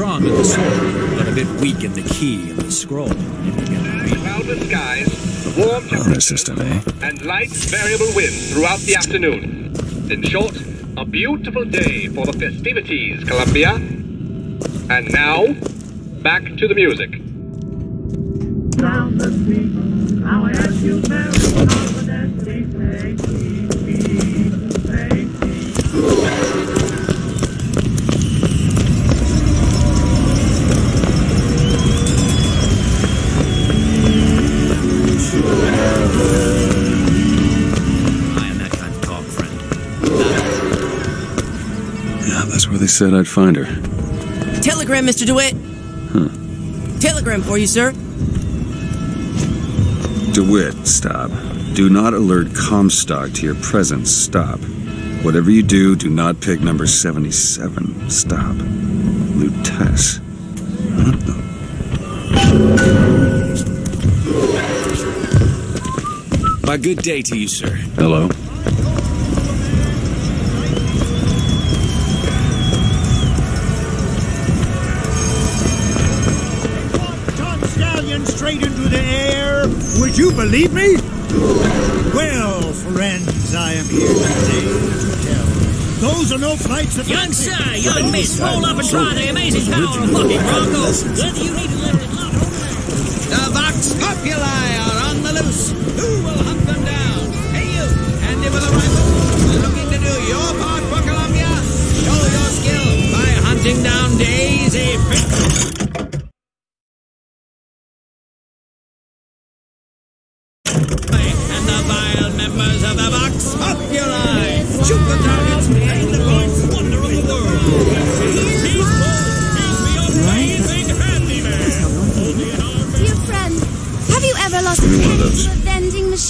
strong in the sword, but a bit weak in the key and the scroll. Cloudless skies, warm Honor system, eh? and light variable winds throughout the afternoon. In short, a beautiful day for the festivities, Columbia. And now, back to the music. Said I'd find her. Telegram, Mr. DeWitt. Huh. Telegram for you, sir. DeWitt, stop. Do not alert Comstock to your presence. Stop. Whatever you do, do not pick number 77. Stop. Lutece. What the? Why, good day to you, sir. Hello? Stallion straight into the air. Would you believe me? Well, friends, I am here today to tell. Those are no flights of Young sir, young miss, roll up and try the amazing power of Bucking Broncos. Whether you need to live it or not, oh The Vox Populi are on the loose. Who will hunt them down? Hey, you, handy with a rifle, looking to do your part for Columbia? Show your skill by hunting down Daisy Pick.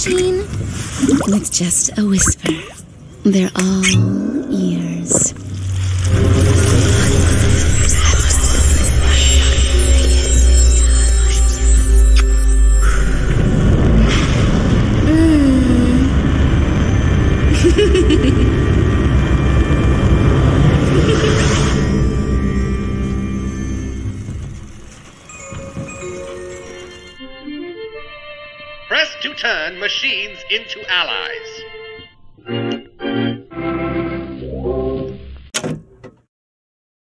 Machine? With just a whisper. They're all ears. Into allies.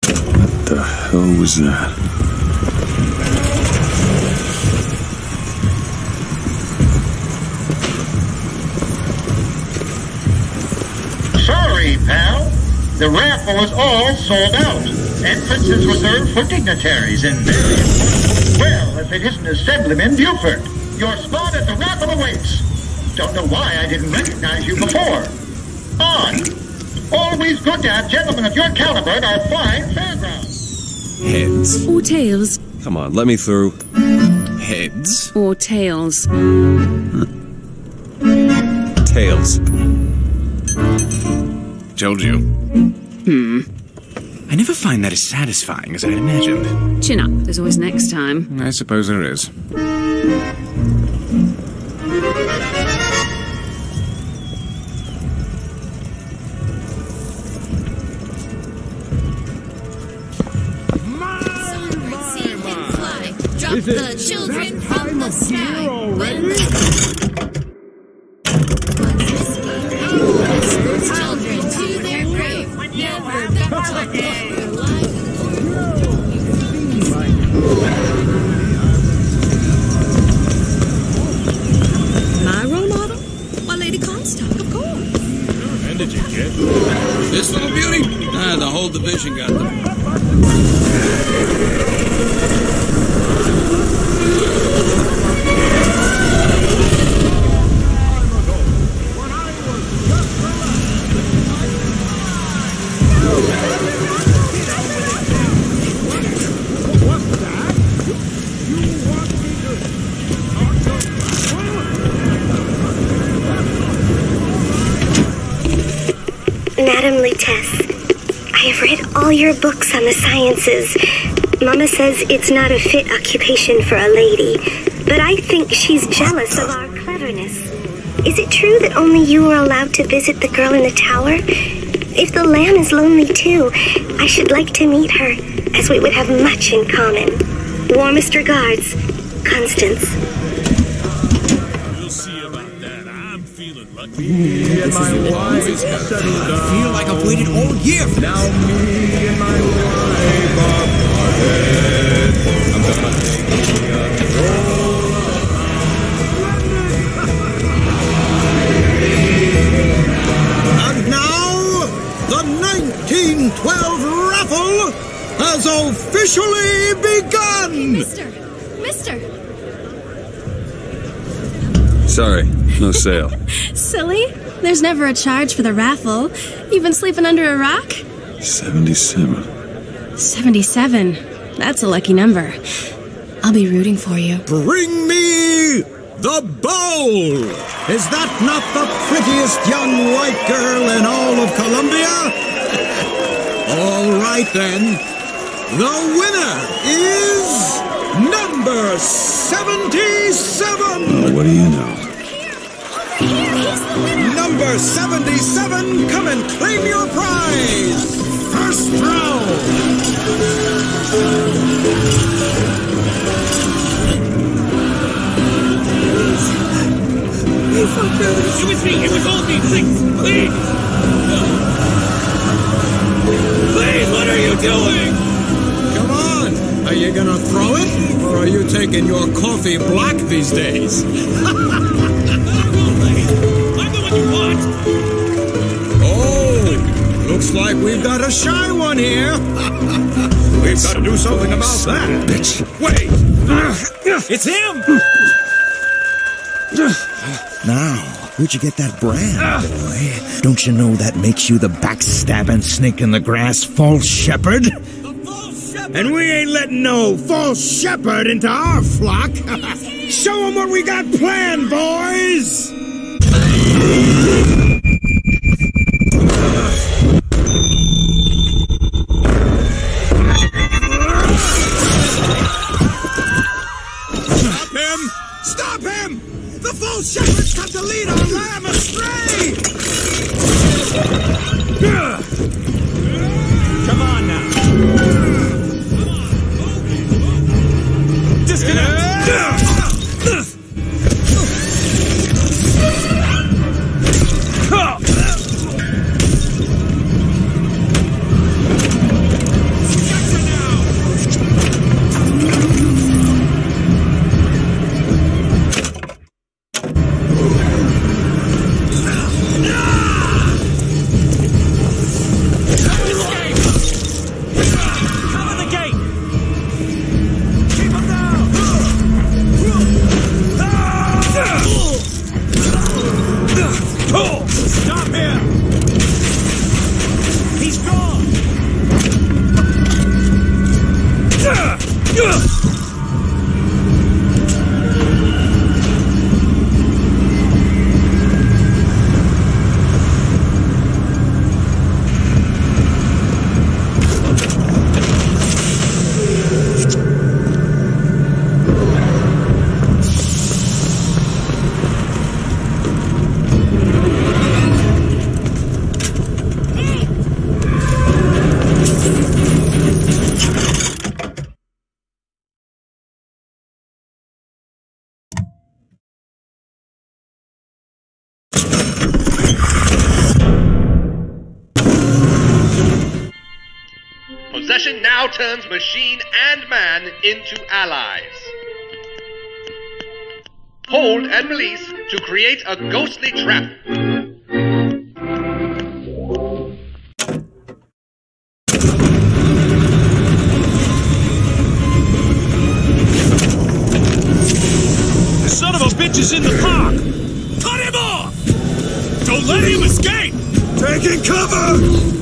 What the hell was that? Sorry, pal. The raffle is all sold out. Entrance is reserved for dignitaries and very important. Well, if it isn't Assemblyman Buford. Your spot at the raffle awaits. Don't know why I didn't recognize you before. On. Always good to have gentlemen of your caliber at our fine fairgrounds. Heads. Or tails. Come on, let me through. Heads? Or tails. Tails. Told you. Hmm. I never find that as satisfying as I'd imagined. Chin up. There's always next time. I suppose there is. Drop the children from the sky. When the children to their grave. Never back to their life. My role model? My Lady Comstock, of course. When did you get? This little beauty? Ah, the whole division got them. Madam Lutece, I have read all your books on the sciences. Mama says it's not a fit occupation for a lady, but I think she's jealous of our cleverness. Is it true that only you are allowed to visit the girl in the tower? If the lamb is lonely too, I should like to meet her. as we would have much in common. Warmest regards, Constance. About that. I'm feeling lucky. Me and my wife settled down. I feel like I've waited all year Now me and my wife are parted. I'm gonna take a now, the 1912 raffle has officially begun! Mister! Mister! Sorry, no sale. Silly? There's never a charge for the raffle. You've been sleeping under a rock? 77. 77. That's a lucky number. I'll be rooting for you. Bring me the bowl! Is that not the prettiest young white girl in all of Columbia? all right then. The winner is number 77! Oh, what do you know? Number 77, come and claim your prize! First round! It was me. It was all me. Please, please. Please, what are you doing? Come on! Are you gonna throw it? Are your coffee black these days? I'm the one you want. Oh, looks like we've got a shy one here. we've got to do something about that. Bitch. Wait! It's him! Now, where'd you get that brand, boy? Don't you know that makes you the backstabbing snake in the grass false shepherd? And we ain't letting no false shepherd into our flock. Show them what we got planned, boys! Stop him! Stop him! The false shepherd's got to lead our lamb astray! Now turns machine and man into allies. Hold and release to create a ghostly trap. The son of a bitch is in the park. Cut him off. Don't let him escape. Taking cover!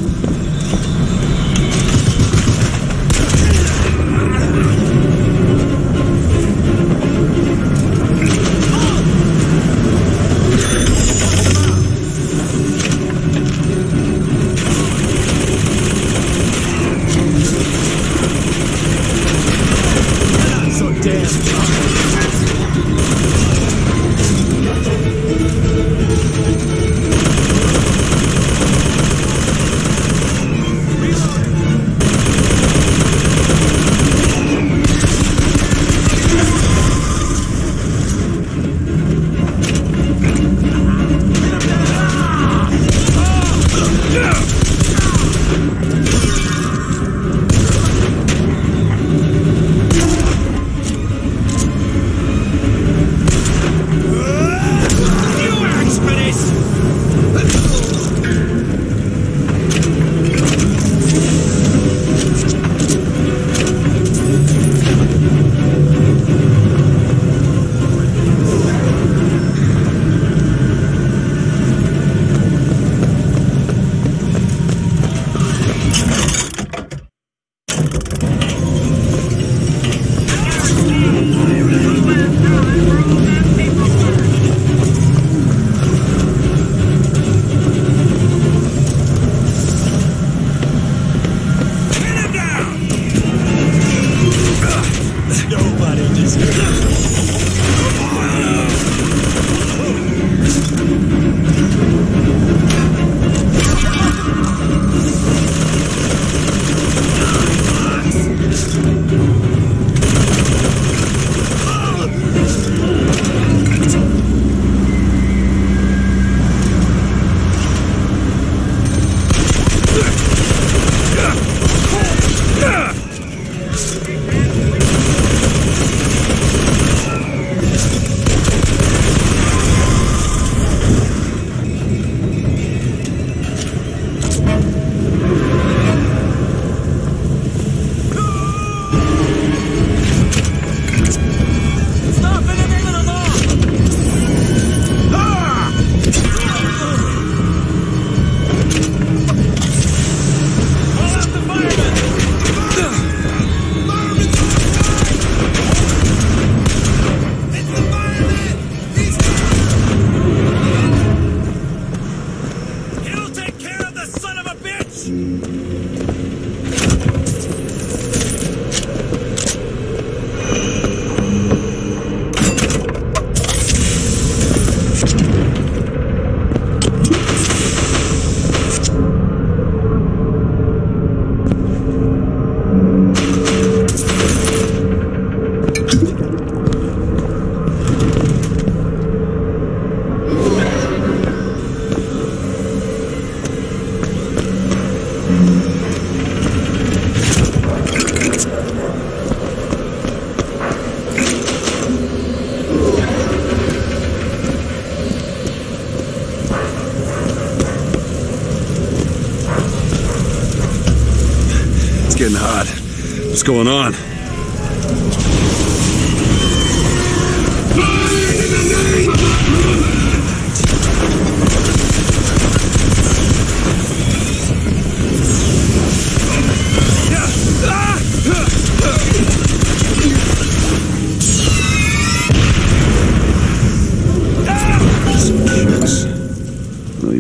What's going on?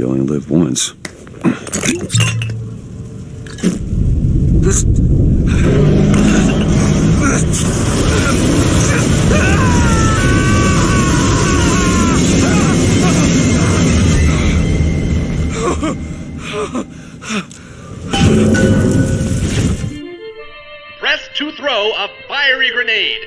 Only live once. Press to throw a fiery grenade.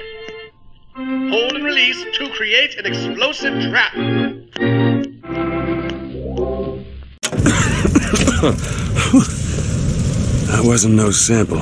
Hold and release to create an explosive trap. That wasn't no sample.